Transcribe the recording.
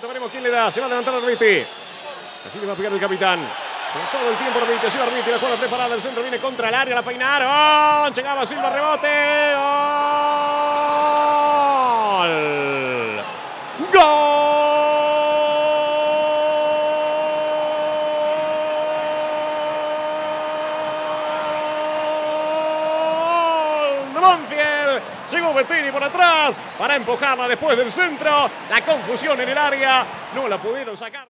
Veremos quién le da. Se va a levantar Arbiti. Así le va a pegar el capitán. Con todo el tiempo Arbiti. Se va Arbiti. La jugada preparada. El centro viene contra el área. La peinaron. ¡Oh! Llegaba Silva. Rebote. ¡Gol! ¡Gol! Monfield. Llegó Bettini por atrás para empujarla después del centro. La confusión en el área. No la pudieron sacar.